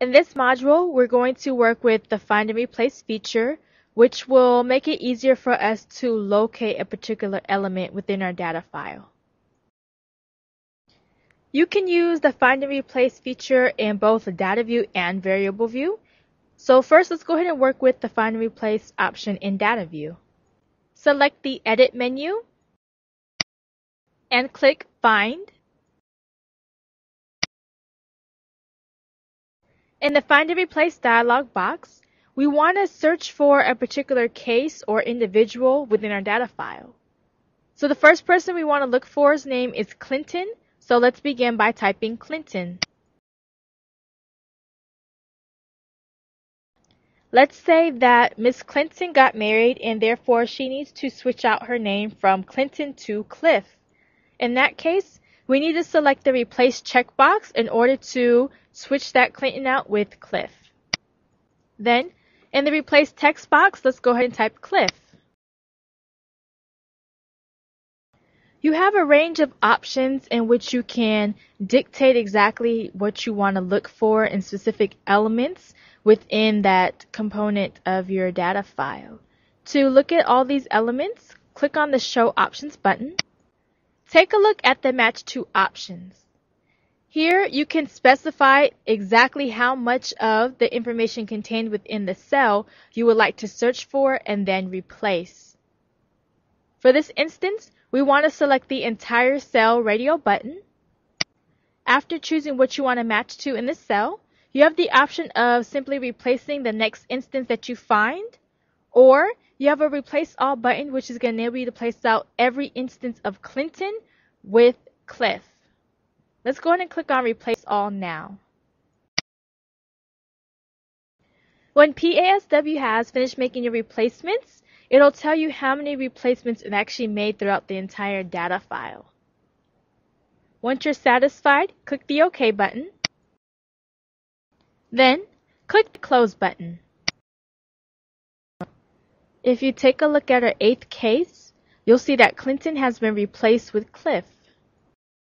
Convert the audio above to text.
In this module, we're going to work with the Find and Replace feature, which will make it easier for us to locate a particular element within our data file. You can use the Find and Replace feature in both the Data View and Variable View. So first, let's go ahead and work with the Find and Replace option in Data View. Select the Edit menu and click Find. In the Find and Replace dialog box, we want to search for a particular case or individual within our data file. So the first person we want to look for, for's name is Clinton, so let's begin by typing Clinton. Let's say that Miss Clinton got married and therefore she needs to switch out her name from Clinton to Cliff. In that case, we need to select the Replace checkbox in order to switch that Clinton out with Cliff. Then, in the Replace text box, let's go ahead and type Cliff. You have a range of options in which you can dictate exactly what you want to look for in specific elements within that component of your data file. To look at all these elements, click on the Show Options button. Take a look at the Match to options. Here you can specify exactly how much of the information contained within the cell you would like to search for and then replace. For this instance, we want to select the entire cell radio button. After choosing what you want to match to in the cell, you have the option of simply replacing the next instance that you find, or you have a replace all button, which is going to enable you to place out every instance of Clinton with Cliff. Let's go ahead and click on replace all now. When PASW has finished making your replacements, it'll tell you how many replacements it actually made throughout the entire data file. Once you're satisfied, click the OK button. Then, click the Close button. If you take a look at our eighth case, you'll see that Clinton has been replaced with Cliff.